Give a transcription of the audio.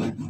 like my